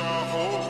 our hope.